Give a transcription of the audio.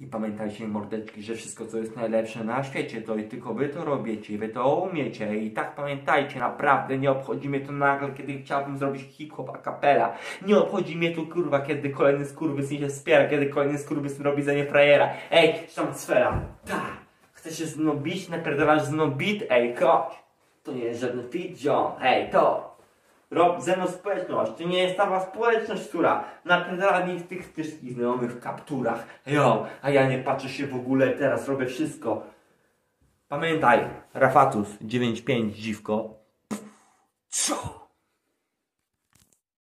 I pamiętajcie, mordeczki, że wszystko, co jest najlepsze na świecie, to i tylko wy to robicie, wy to umiecie. I tak pamiętajcie, naprawdę nie obchodzi mnie to nagle, kiedy chciałbym zrobić hip-hop a capella. Nie obchodzi mnie to, kurwa, kiedy kolejny skurwysyn się wspiera, kiedy kolejny skurwysyn robi za nie frajera. Ej, sfera. Tak. Chcesz się znobić, napierdalasz znobit? Ej, chodź. To nie jest żaden fit, John. Ej, to. Rob ze mną społeczność. To nie jest ta społeczność, która napierdala mi tych wszystkich znajomych w kapturach. Jo, a ja nie patrzę się w ogóle, teraz robię wszystko. Pamiętaj, Rafatus 95 dziwko. Co?